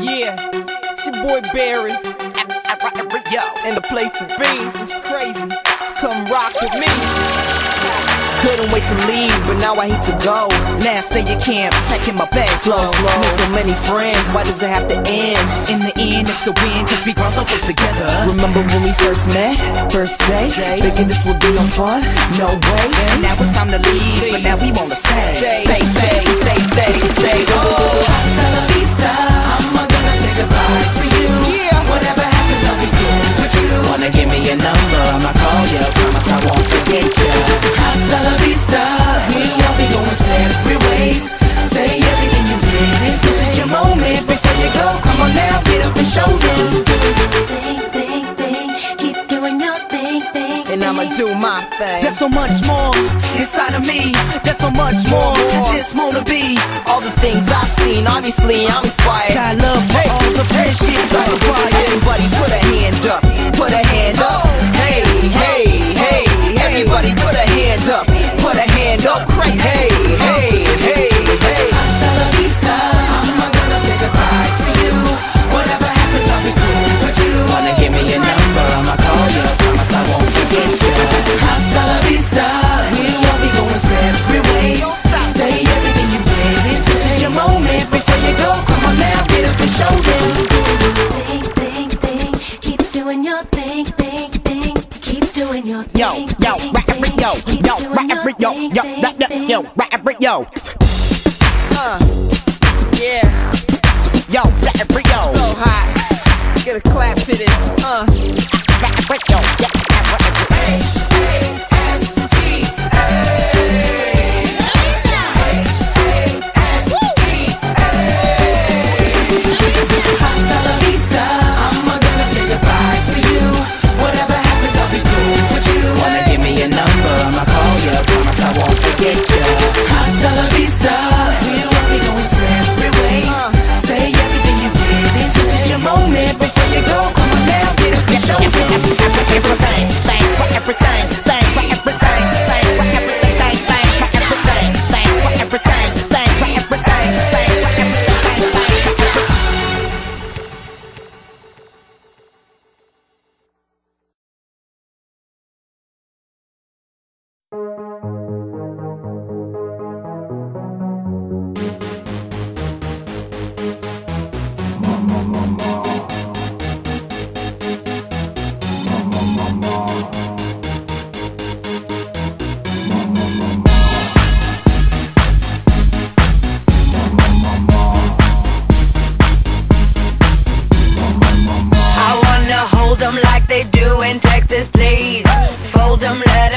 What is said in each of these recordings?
Yeah, it's your boy Barron. Yo, and the place to be. It's crazy. Come rock with me. Couldn't wait to leave, but now I hate to go. Now stay at camp, packing my bags slow. Made so many friends, why does it have to end? In the end, it's a win, cause we grown so together. Remember when we first met? First day? Thinking this would be no fun? No way. Now it's time to leave, but now we wanna stay. Stay, stay, stay, stay, stay, stay. Oh, hasta la vista. I'm gonna say goodbye to you. Yeah. Whatever I'ma do my thing. There's so much more inside of me. There's so much more. I just wanna be. All the things I've seen, obviously I'm inspired. I love for all the friendships I acquired. Everybody put a hand up, put a hand up. Oh. Hey, hey, yo, yo, rap yo, rap yo, Uh, yeah, yo, yo, so hot. Get a clap to this. Uh. rap yo, yeah, Hasta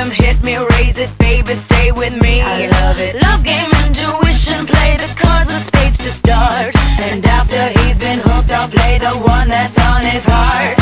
hit me, raise it, baby, stay with me. I love it. Love game, intuition, play the cards with spades to start. And after he's been hooked, I'll play the one that's on his heart.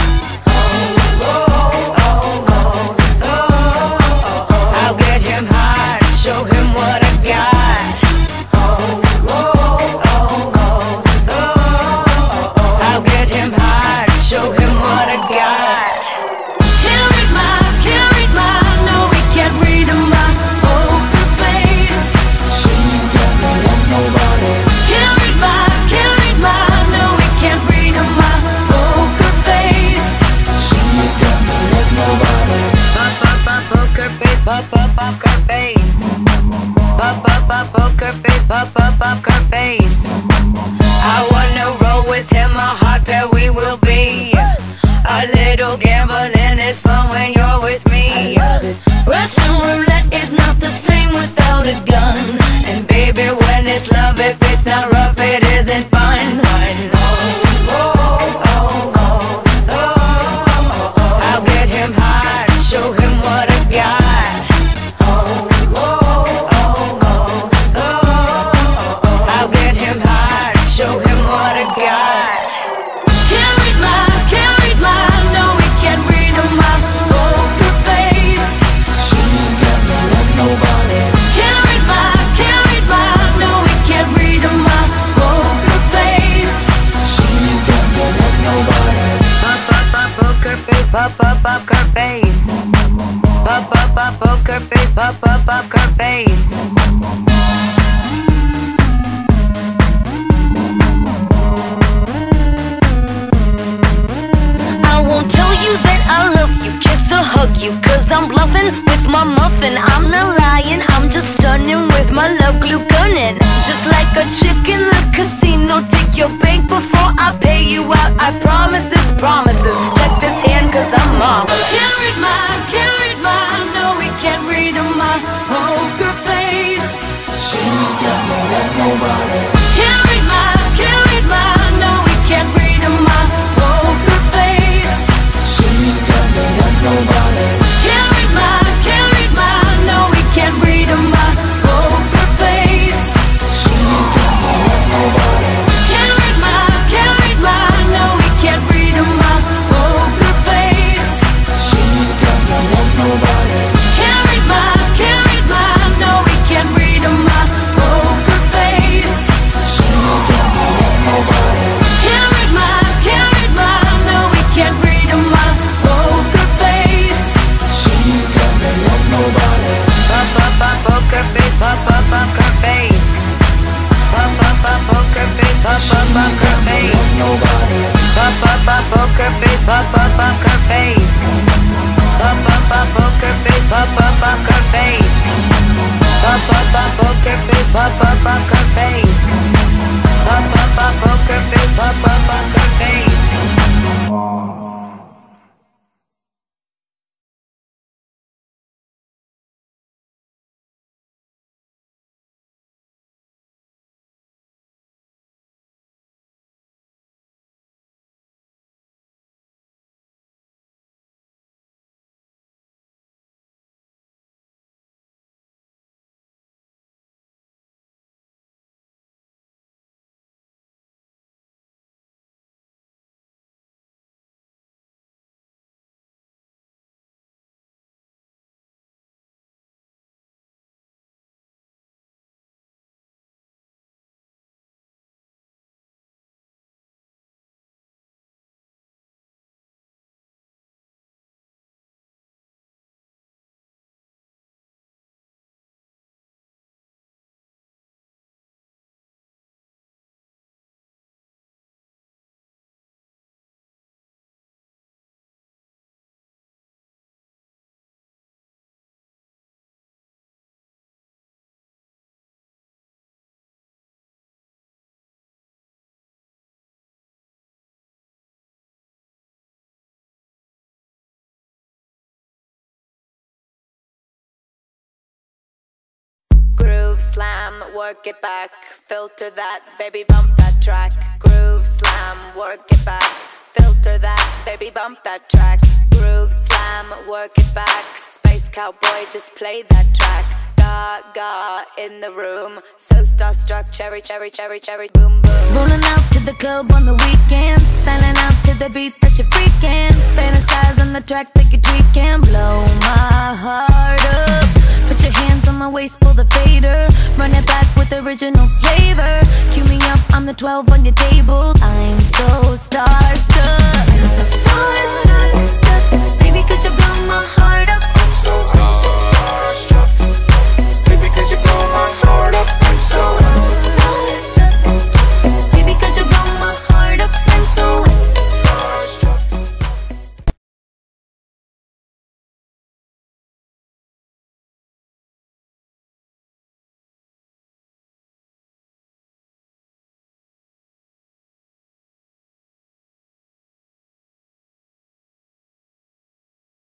Face. I Pop up up her face. Pop up up poker face. Pop up up her face. I won't tell you that I love you to hug you Cause I'm bluffing with my muffin. I'm not lying, I'm just stunning with my love glue gunning Just like a chick in the casino Take your bank before I pay you out. I promise this promises. Check this hand cause I'm marvelous. Can't read my, can't read my, No, we can't read my poker oh, face. She's got more than nobody poker face. Pop, pop, pop, poker face, pop, pop, poker face. Pop, pop, pop, poker face, pop, pop, poker face. Pop, pop, pop, poker face, pop, pop, poker face. Pop, pop, pop, poker face, pop, pop, poker face. Slam, work it back, filter that, baby bump that track. Groove slam, work it back, filter that, baby bump that track. Groove slam, work it back, space cowboy, just play that track. Gaga in the room, so starstruck, cherry, cherry, cherry, cherry, boom, boom. Rolling out to the club on the weekends, styling out to the beat that you're freaking. Fantasize on the track that you tweaking, blow my heart up. My waist, pull the fader, run it back with original flavor. Cue me up, I'm the 12 on your table. I'm so starstruck.